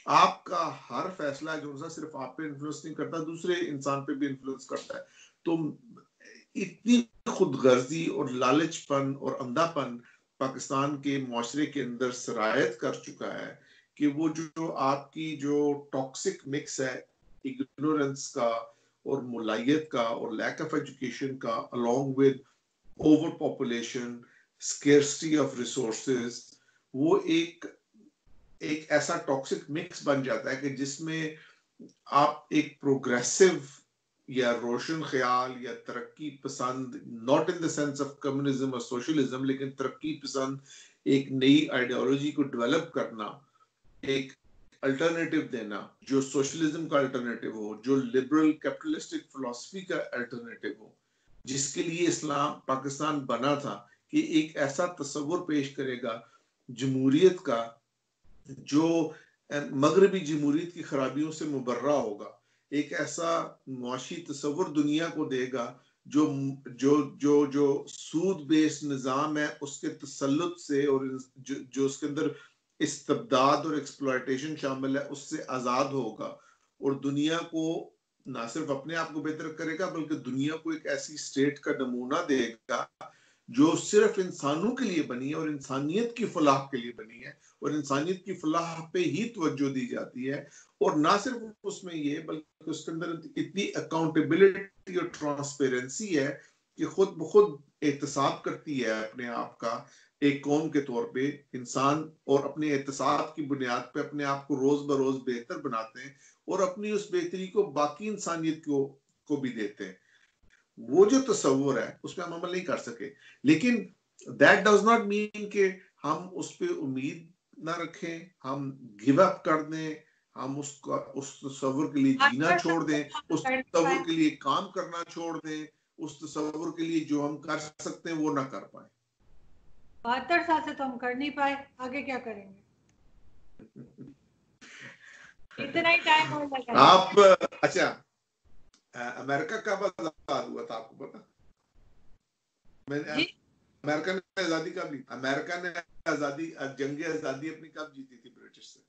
आपका हर फैसला जो सा सिर्फ़ आप पे इन्फ्लुएंस नहीं करता, दूसरे इंसान पे भी इन्फ्लुएंस करता है। तो इतनी खुदगर्जी और लालचपन और अंधापन पाकिस्तान के माशरे के अंदर सरायत कर चुका है कि वो जो आपकी जो टॉक्सिक मिक्स है इग्नोरेंस का और मुलायत का और लैक ऑफ़ एजुकेशन का along with over population scarcity of resources वो एक एक ऐसा टॉक्सिक मिक्स बन जाता है कि जिसमें आप एक प्रोग्रेसिव या रोशन ख्याल या तरक्की पसंद not in the sense of communism और सोशलिज्म लेकिन तरक्की पसंद एक नई आइडियोलॉजी को डेवलप करना, एक अल्टरनेटिव देना, जो सोशलिज्म का अल्टरनेटिव हो, जो लिबरल कैपिटलिस्टिक फिलोसफी का अल्टरनेटिव हो जिसके लिए इस्लाम पाकिस्तान बना था कि एक ऐसा तस्वुर पेश करेगा जमहूरियत का जो मगरबी जमहूरियत की खराबियों से मुबर्रा होगा। एक ऐसा मुआशी तस्वुर दुनिया को देगा जो जो जो जो सूद बेस्ड निज़ाम है उसके तसलुत से और जो, जो उसके अंदर इस्तबदाद और एक्सप्लाइटेशन शामिल है उससे आज़ाद होगा। और दुनिया को ना सिर्फ़ अपने आप को बेहतर करेगा, बल्कि दुनिया को एक ऐसी स्टेट का नमूना देगा, जो सिर्फ़ इंसानों के लिए बनी है और इंसानियत की फलाह के लिए बनी है। और इंसानियत की फलाह पे ही तवज्जो दी जाती है। और ना सिर्फ़ उसमें ये, बल्कि उसके अंदर इतनी अकाउंटेबिलिटी और ट्रांसपेरेंसी है कि खुद ब खुद एहतसाब करती है अपने आप का। एक कौम के तौर पे इंसान और अपने एहतसाब की बुनियाद पे अपने आप को रोज ब रोज बेहतर बनाते हैं। और अपनी उस बेहतरी को बाकी इंसानियत को को भी देते हैं। वो जो तस्वुर है उसमें हम अमल नहीं कर सके। लेकिन दैट डज नॉट मीन के हम उस पर उम्मीद ना रखें हम गिव अप कर दें हम उसका उस तस्वुर के लिए जीना छोड़ दें उस तस्वुर के लिए काम करना छोड़ दें उस तस्वुर के लिए जो हम कर सकते हैं वो ना कर पाए। बहत्तर साल से तो हम कर नहीं पाए आगे क्या करेंगे? इतना ही टाइम हो लगा आप अच्छा अमेरिका कब आज़ाद हुआ था आपको पता? मैंने अमेरिका ने आज़ादी कब ली? अमेरिका ने आज़ादी जंग आज़ादी अपनी कब जीती थी ब्रिटिश से?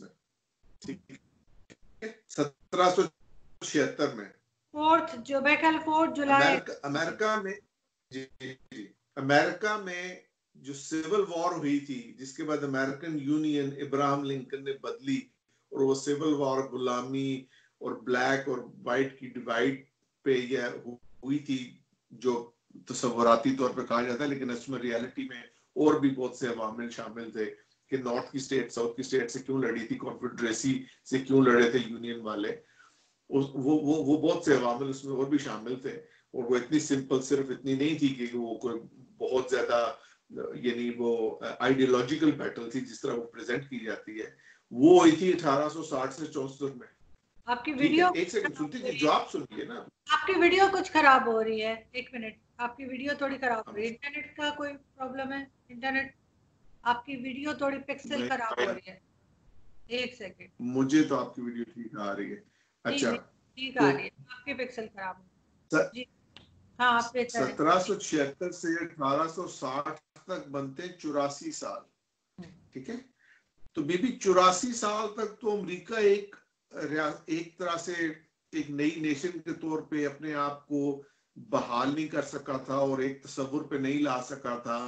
में। ठीक में। फोर्थ जो फोर्थ जुलाई। अमेरिका में जी जी। अमेरिका में जो सिविल वॉर हुई थी, जिसके बाद अमेरिकन यूनियन इब्राहिम लिंकन ने बदली, और वो सिविल वॉर गुलामी और ब्लैक और वाइट की डिवाइड पे यह हुई थी, जो तस्वराती तौर पे कहा जाता है, लेकिन इसमें रियलिटी में और भी बहुत से अवामिल शामिल थे कि नॉर्थ की स्टेट, साउथ की स्टेट से क्यों लड़ी थी, कॉन्फेडरेसी से क्यों लड़े थे यूनियन वाले। वो वो वो बहुत से अवामिल उसमें और भी शामिल थे, और वो इतनी सिंपल, सिर्फ़ इतनी नहीं थी कि वो कोई बहुत ज़्यादा यानी वो आइडियोलॉजिकल बैटल थी जिस तरह वो प्रेजेंट की जाती है वो हुई थी 1860 से चौसठ में। आपकी वीडियो एक सेकंड सुनती थी जो आप सुनिए ना। आपकी वीडियो कुछ खराब हो रही है एक मिनट आपकी वीडियो थोड़ी खराब हो रही है। इंटरनेट का कोई प्रॉब्लम है? इंटरनेट आपकी वीडियो थोड़ी पिक्सल खराब हो रही है। एक सेकंड मुझे तो आपकी वीडियो ठीक आ रही है। अच्छा ठीक आ रही है। आपके पिक्सल खराब है जी हाँ। सत्रह सौ छिहत्तर से अठारह सौ साठ तक बनते चौरासी साल हम्म। ठीक है तो बीबी चौरासी साल तक तो अमेरिका एक एक तरह से एक नई नेशन के तौर पे अपने आप को बहाल नहीं कर सका था और एक तस्वुर पे नहीं ला सका था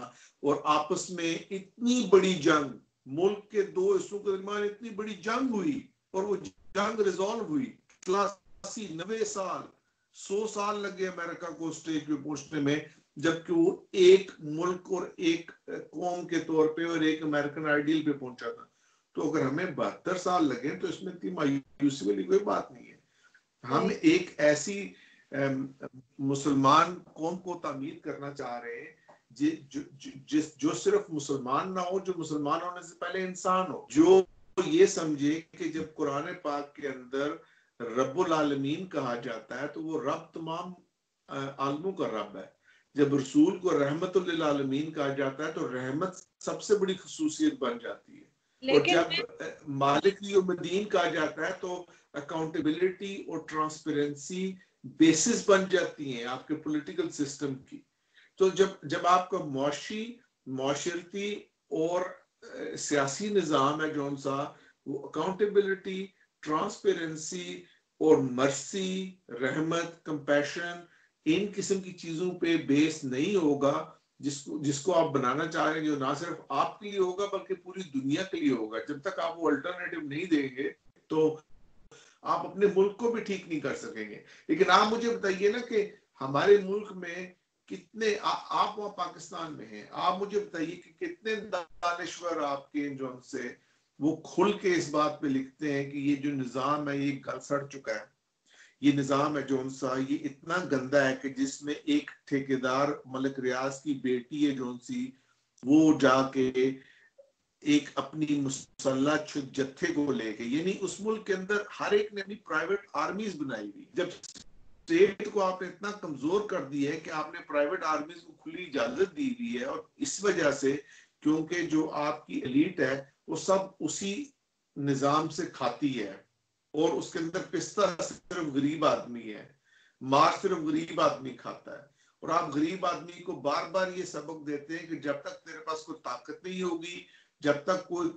और आपस में इतनी बड़ी जंग मुल्क के दो हिस्सों के दरमियान इतनी बड़ी जंग हुई और वो जंग रिजोल्व हुई नबे साल सौ साल लगे अमेरिका को स्टेज पे पहुँचने में जबकि वो एक मुल्क और एक कौम के तौर पे और एक अमेरिकन आइडियल पे पहुँचा था। तो अगर हमें बहत्तर साल लगे तो इसमें इतनी मायूसी वाली कोई बात नहीं है। हम एक ऐसी मुसलमान कौम को तामीर करना चाह रहे हैं जि, जो, जिस जो सिर्फ़ मुसलमान ना हो जो मुसलमान होने से पहले इंसान हो। जो ये समझे कि जब कुरान पाक के अंदर रब्बुल आलमीन कहा जाता है तो वो रब तमाम आलमों का रब है। जब रसूल को रहमत आलमीन कहा जाता है तो रहमत सबसे बड़ी खसूसियत बन जाती है। और जब मालिक मदीन कहा जाता है तो अकाउंटेबिलिटी और ट्रांसपेरेंसी बेसिस बन जाती है आपके पॉलिटिकल सिस्टम की। तो जब जब आपका मुआशी माशरती और सियासी निज़ाम है जो सा वो अकाउंटेबिलिटी ट्रांसपेरेंसी और मर्सी रहमत कंपैशन इन किस्म की चीज़ों पे बेस नहीं होगा जिसको जिसको आप बनाना चाह रहे हैं जो ना सिर्फ़ आपके लिए होगा बल्कि पूरी दुनिया के लिए होगा। जब तक आप वो अल्टरनेटिव नहीं देंगे तो आप अपने मुल्क को भी ठीक नहीं कर सकेंगे। लेकिन आप मुझे बताइए ना कि हमारे मुल्क में कितने आ, आप वहाँ पाकिस्तान में हैं। आप मुझे बताइए कि कितने दानश्वर आपके जो से वो खुल के इस बात पे लिखते हैं कि ये जो निज़ाम है, ये गल सड़ चुका है। ये निज़ाम है जो सा, ये इतना गंदा है कि जिसमें एक ठेकेदार मलिक रियाज की बेटी है जो सी, वो जाके एक अपनी मुसल्ला जत्थे को लेके, यानी उस मुल्क के अंदर हर एक ने अपनी प्राइवेट आर्मीज बनाई हुई। जब स्टेट को आपने इतना कमज़ोर कर दिया है कि आपने प्राइवेट आर्मीज को खुली इजाज़त दी हुई है, और इस वजह से क्योंकि जो आपकी एलिट है वो सब उसी निज़ाम से खाती है और उसके अंदर पिस्ता सिर्फ़ गरीब आदमी है, मार सिर्फ़ गरीब आदमी खाता है। और आप गरीब आदमी को बार बार ये सबक देते हैं कि जब तक तेरे पास कोई ताकत नहीं होगी, जब तक कोई,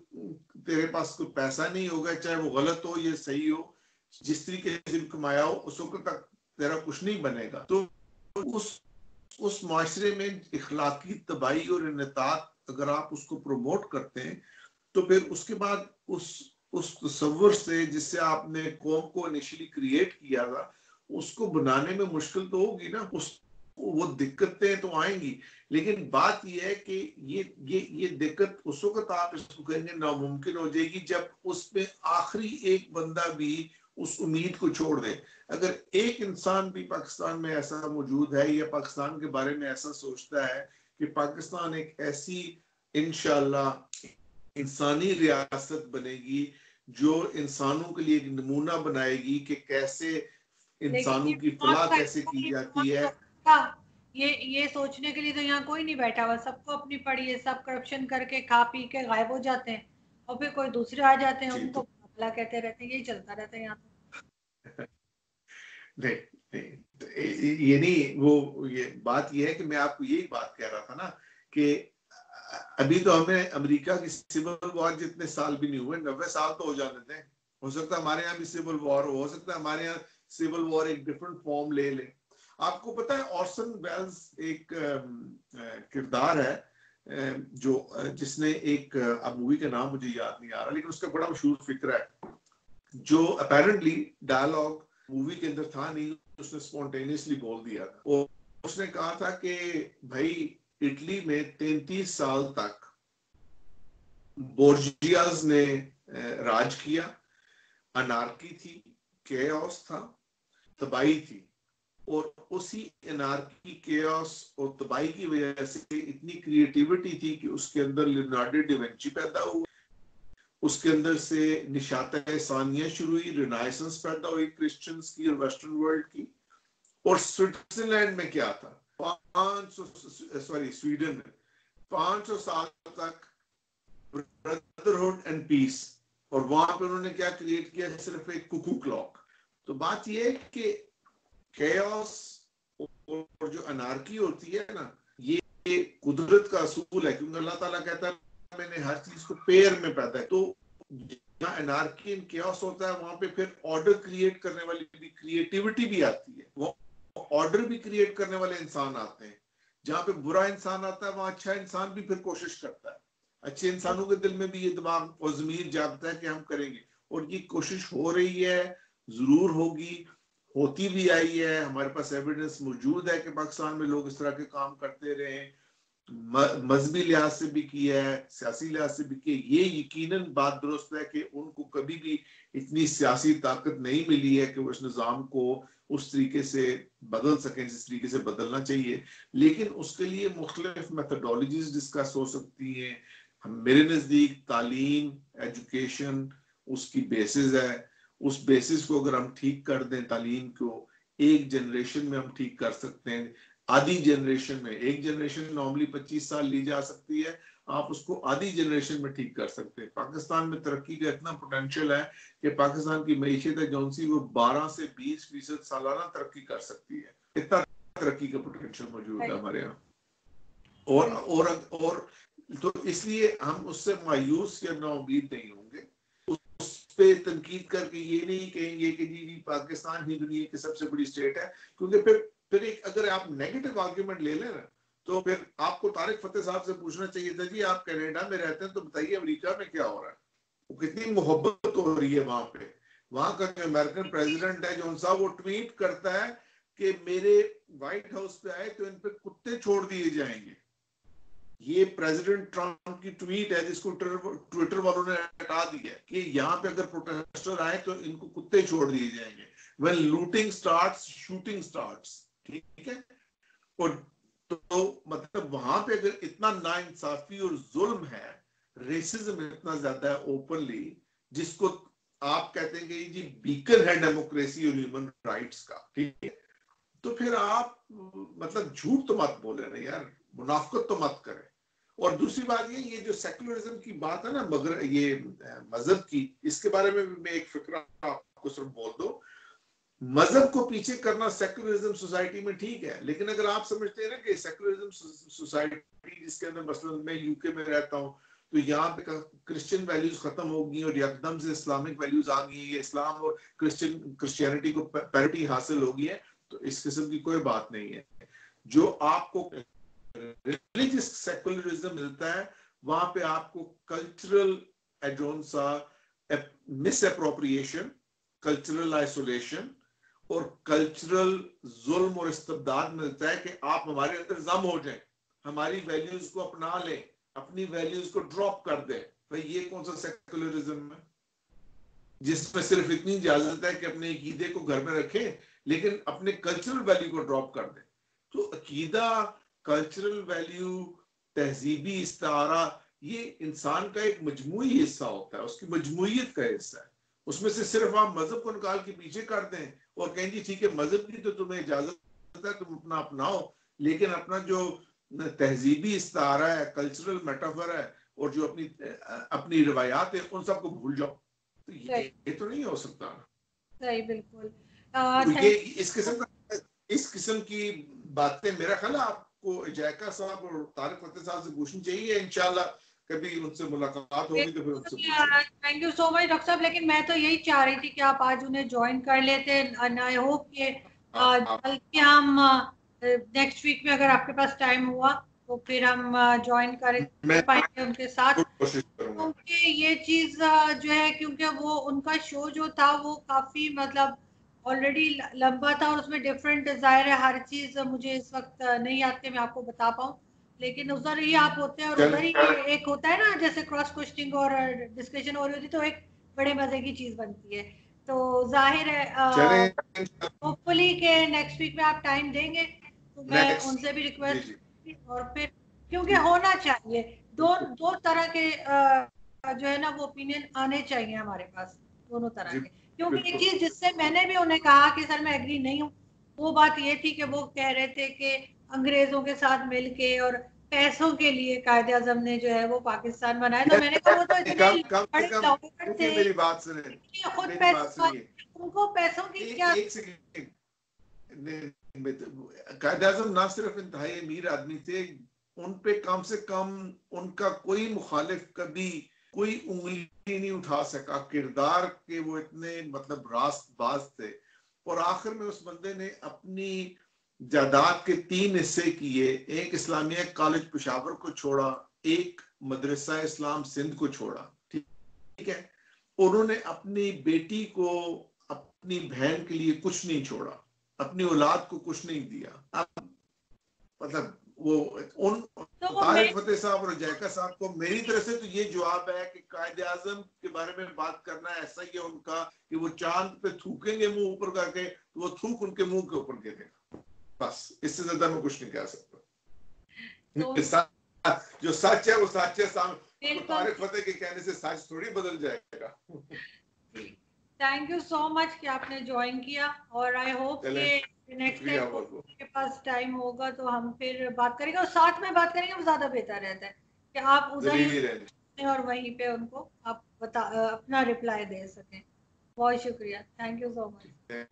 तेरे पास कोई पैसा नहीं होगा, चाहे वो गलत हो या सही हो, जिस तरीके से कमाया हो, उस वक्त तक तेरा कुछ नहीं बनेगा। तो उस उस माशरे में इखलाकी, तबाही और इनतात अगर आप उसको प्रमोट करते हैं तो फिर उसके बाद उस उस तस्वर से जिससे आपने कौम को इनिशियली क्रिएट किया था, उसको बनाने में मुश्किल तो होगी ना? उस, वो दिक्कतें तो आएँगी, लेकिन बात यह है कि ये ये ये दिक्कत उस वक्त आप इसको कहेंगे नामुमकिन हो जाएगी जब उसमें आखिरी एक बंदा भी उस उम्मीद को छोड़ दे। अगर एक इंसान भी पाकिस्तान में ऐसा मौजूद है या पाकिस्तान के बारे में ऐसा सोचता है कि पाकिस्तान एक ऐसी इनशाला इंसानी रियासत बनेगी जो इंसानों के लिए एक नमूना बनाएगी कि कैसे इंसानों की फलाह कैसे की जाती है। ये ये सोचने के लिए तो यहाँ कोई नहीं बैठा हुआ सबको अपनी पड़ी है सब करप्शन करके खा पी के गायब हो जाते हैं और फिर कोई दूसरे आ जाते हैं उनको भला तो- कहते रहते हैं यही चलता रहता है यहाँ नहीं नहीं तो ये नहीं वो ये बात ये है कि मैं आपको यही बात कह रहा था ना कि अभी तो हमें अमेरिका की सिविल वॉर जितने साल भी नहीं हुए, नब्बे साल तो हो जाने थे हो सकता है हमारे यहाँ भी सिविल वॉर हो सकता है हमारे यहाँ सिविल वॉर एक डिफरेंट फॉर्म ले ले। आपको पता है ऑर्सन वेल्स एक किरदार है जो जिसने एक अब मूवी का नाम मुझे याद नहीं आ रहा, लेकिन उसका बड़ा मशहूर फ़िक्र है। जो अपेरेंटली डायलॉग मूवी के अंदर था नहीं, उसने स्पॉन्टेनियसली बोल दिया था। और उसने कहा था कि, भाई इटली में तैतीस साल तक बोर्जियाज ने राज किया। अनारकी थी, केओस था, तबाही थी। और उसी अनारकी, केओस और तबाही की वजह से इतनी क्रिएटिविटी थी कि उसके अंदर लिनार्डो डिवेंची पैदा हुआ उसके अंदर से निशात सानिया शुरू हुई, रिनाइसेंस पैदा हुई क्रिश्चियंस की और वेस्टर्न वर्ल्ड की। और स्विट्जरलैंड में क्या था? पाँच सौ सॉरी स्वीडन में पाँच सौ साल तक ब्रदरहुड एंड पीस और वहाँ पे उन्होंने क्या क्रिएट किया? सिर्फ़ एक कुकू क्लॉक तो बात यह कि केओस और जो अनारकी होती है ना, ये कुदरत का असूल है, क्योंकि अल्लाह ताला कहता है, मैंने हर चीज़ को पेयर में पैदा है तो जहाँ एनार्की केओस होता है, वहाँ पे फिर ऑर्डर क्रिएट करने वाली भी क्रिएटिविटी भी आती है। वो ऑर्डर भी क्रिएट करने वाले इंसान आते हैं। जहाँ पे बुरा इंसान आता है, वहाँ अच्छा इंसान भी फिर कोशिश करता है। अच्छे इंसानों के दिल में भी ये दिमाग और जमीर जागता है कि हम करेंगे। और ये कोशिश हो रही है, ज़रूर होगी, होती भी आई है। हमारे पास एविडेंस मौजूद है कि पाकिस्तान में लोग इस तरह के काम करते रहे मजहबी लिहाज से भी किया है, सियासी लिहाज से भी किया ये यकीनन बात दुरुस्त है कि उनको कभी भी इतनी सियासी ताकत नहीं मिली है कि वो इस निज़ाम को उस तरीके से बदल सकें, जिस तरीके से बदलना चाहिए। लेकिन उसके लिए मुख्तलिफ़ मेथडोलॉजीज डिस्कस हो सकती हैं। मेरे नज़दीक तालीम एजुकेशन उसकी बेसिस है। उस बेसिस को अगर हम ठीक कर दें, तालीम को एक जनरेशन में हम ठीक कर सकते हैं। आधी जनरेशन में, एक जनरेशन नॉर्मली 25 साल ली जा सकती है। आप उसको आधी जनरेशन में ठीक कर सकते हैं। पाकिस्तान में तरक्की का इतना पोटेंशियल है कि पाकिस्तान की मीशत है जौन सी वो 12 से 20 फ़ीसद सालाना तरक्की कर सकती है। इतना तरक्की का पोटेंशियल मौजूद है हमारे यहाँ। और और और तो इसलिए हम उससे मायूस या ना उम्मीद नहीं होंगे। उस पे तनकीद करके ये नहीं कहेंगे कि जी जी पाकिस्तान ही दुनिया की सबसे बड़ी स्टेट है क्योंकि फिर फिर एक अगर आप नेगेटिव आर्ग्यूमेंट ले लें ना तो फिर आपको तारिक फतेह साहब से पूछना चाहिए था, जी, आप कनाडा में रहते हैं तो बताइए अमेरिका में क्या हो रहा है? वो कितनी मोहब्बत हो रही है वहाँ पे। वहाँ का जो अमेरिकन प्रेसिडेंट है, जो साहब, वो ट्वीट करता है कि मेरे व्हाइट हाउस पे आए तो इन पे कुत्ते छोड़ दिए जाएँगे। ये प्रेसिडेंट ट्रंप की ट्वीट है, जिसको ट्विटर वालों ने हटा दिया कि यहाँ पे अगर प्रोटेस्टर आए तो इनको कुत्ते छोड़ दिए जाएँगे। When looting starts shooting starts, ठीक है? और तो, मतलब वहाँ पे अगर इतना नाइंसाफी और जुल्म है रेसिज्म इतना ज़्यादा है ओपनली जिसको आप कहते हैं कि जी बीकन है डेमोक्रेसी और ह्यूमन राइट्स का ठीक है? तो फिर आप मतलब झूठ तो मत बोले ना यार मुनाफकत तो मत करें। और दूसरी बात ये ये जो सेकुलरिज्म की बात है ना मगर ये मज़हब की इसके बारे में मैं एक फ़िक्र आपको सिर्फ़ बोल दो मज़हब को पीछे करना सेकुलरिज्म सोसाइटी में ठीक है, लेकिन अगर आप समझते हैं ना कि सेकुलरिज्म सोसाइटी जिसके अंदर मसलन मैं यूके में रहता हूँ तो यहाँ पे क्रिश्चियन वैल्यूज़ खत्म होगी और एकदम से इस्लामिक वैल्यूज़ आ गई है। इस्लाम और क्रिश्चियन क्रिश्चियनिटी को पैरिटी हासिल होगी है तो इस किस्म की कोई बात नहीं है। जो आपको रिलीजियस सेकुलरिज्म मिलता है, वहाँ पे आपको कल्चरल एडोन सा मिस अप्रोप्रिएशन कल्चरल आइसोलेशन और कल्चरल जुल्म और इस्तबदाद मिलता है कि आप हमारे अंदर जम हो जाए, हमारी वैल्यूज़ को अपना लें, अपनी वैल्यूज़ को ड्रॉप कर दे। भाई, ये कौन सा सेकुलरिज्म है? जिसमें सिर्फ़ इतनी इजाज़त है कि अपने अकीदे को घर में रखें, लेकिन अपने कल्चरल वैल्यू को ड्रॉप कर दे। तो अकीदा कल्चरल वैल्यू तहजीबी इस्तारा, ये इंसान का एक मजमू हिस्सा होता है, उसकी मजमूत का हिस्सा है। उसमें से सिर्फ़ आप मज़हब को निकाल के पीछे कर दें और कहें जी ठीक है मज़हब की तो तुम्हें इजाज़त है तुम अपना अपनाओ लेकिन अपना जो तहजीबी इस्तारा है कल्चरल मेटाफर है और जो अपनी अपनी रवायात है उन सबको भूल जाओ। तो ये, ये तो नहीं हो सकता। सही बिल्कुल। तो ये इस किस्म का इस किस्म की बातें मेरा ख्याल आपको जयका साहब और तारिक फतेह साहब से पूछनी चाहिए इनशाला कभी उनसे मुलाकात होगी तो फिर उनसे thank you so much doctor साहब। लेकिन मैं तो यही चाह रही थी कि आप आज उन्हें ज्वाइन कर लेते आई होप कि बल्कि हाँ, हम नेक्स्ट वीक में अगर आपके पास टाइम हुआ तो फिर हम ज्वाइन कर पाएँगे उनके साथ। क्योंकि ये चीज़ जो है क्योंकि वो उनका शो जो था वो काफ़ी मतलब ऑलरेडी लंबा था और उसमें डिफरेंट ज़ाहिर है। हर चीज़ मुझे इस वक्त नहीं याद कि मैं आपको बता पाऊँ। लेकिन उधर ही आप होते हैं और उधर ही एक होता है ना जैसे क्रॉस क्वेश्चनिंग और डिस्कशन हो रही होती तो एक बड़े मज़े की चीज़ बनती है। तो ज़ाहिर है होपफुली के नेक्स्ट वीक में आप टाइम देंगे तो मैं उनसे भी रिक्वेस्ट और फिर क्योंकि होना चाहिए दो दो तरह के जो है ना वो ओपिनियन आने चाहिए हमारे पास दोनों तरह के। क्योंकि एक चीज़ जिससे मैंने भी उन्हें कहा कि सर मैं एग्री नहीं हूँ। वो बात ये थी कि वो कह रहे थे कि अंग्रेज़ों के साथ मिलके और पैसों के लिए कायदे आज़म ने जो है वो पाकिस्तान बनाया। तो मैंने कहा वो तो इतने बड़े थे। मेरी बात सुने। खुद पैसों उनको पैसों की क्या कायद आज़म ना सिर्फ़ इंतहाई अमीर आदमी थे उन पे कम से कम उनका कोई मुखालिफ कभी कोई उंगली नहीं उठा सका। किरदार के वो इतने मतलब रास्त बाज थे। और आखिर में उस बंदे ने अपनी जायदाद के तीन हिस्से किए एक इस्लामिया कॉलेज पेशावर को छोड़ा एक मदरसा इस्लाम सिंध को छोड़ा ठीक है? उन्होंने अपनी बेटी को अपनी बहन के लिए कुछ नहीं छोड़ा अपनी औलाद को कुछ नहीं दिया। मतलब वो उन तो तारिक फतेह साहब और जयका साहब को मेरी तरफ़ से तो ये जवाब है कि कायद आज़म के बारे में बात करना ऐसा ही है उनका कि वो चाँद पे थूकेंगे मुँह ऊपर करके तो वो थूक उनके मुँह के ऊपर गिरेगा। बस इससे ज़्यादा मैं कुछ नहीं कह सकता। तो, जो सच है वो सच है सामने तो तारिक फतेह के कहने से सच थोड़ी बदल जाएगा। थैंक यू सो मच कि आपने ज्वाइन किया और आई होप कि नेक्स्ट टाइम के पास टाइम होगा तो हम फिर बात करेंगे और साथ में बात करेंगे वो ज़्यादा बेहतर रहता है कि आप उधर ही और वहीं पे उनको आप बता अपना रिप्लाई दे सकें। बहुत शुक्रिया। Thank you so much